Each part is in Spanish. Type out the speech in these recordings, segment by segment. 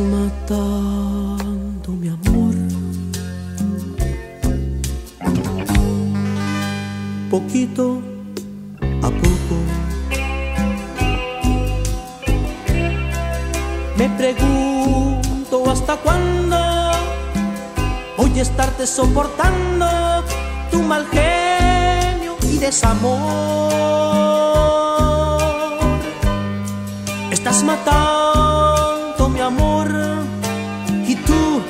matando, mi amor. Poquito a poco. Me pregunto hasta cuándo voy a estarte soportando tu mal genio y desamor. Estás matando tú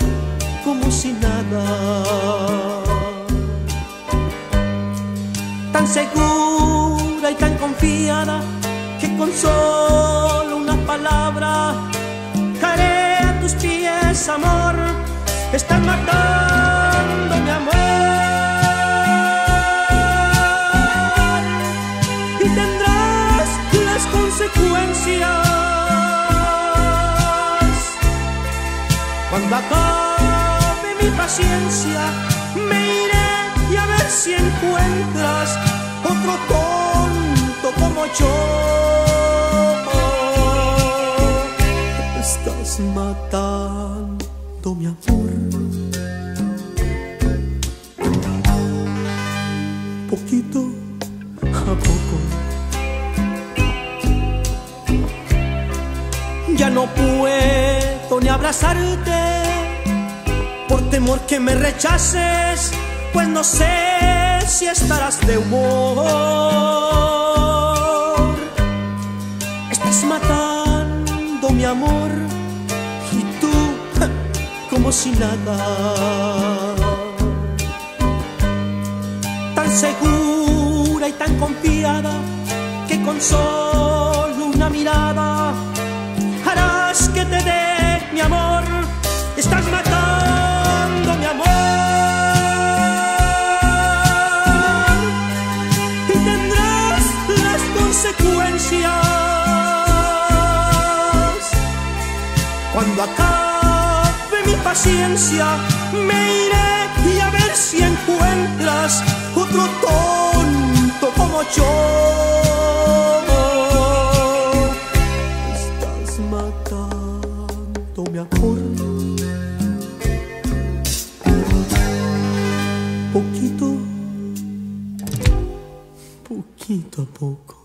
como si nada. Tan segura y tan confiada que con solo una palabra caeré a tus pies, amor. Estás matando mi amor. Y tendrás las consecuencias cuando acabe mi paciencia. Me iré y a ver si encuentras otro tonto como yo. Estás matando mi amor. Poquito a poco. Ya no puedo ni abrazarte por temor que me rechaces, pues no sé si estarás de humor. Estás matando mi amor y tú como si nada. Tan segura y tan confiada que con solo Estás matando mi amor. Y tendrás las consecuencias cuando acabe mi paciencia. Me iré y a ver si encuentras otro tonto como yo. Estás matando mi amor. Poquito, poquito a poco.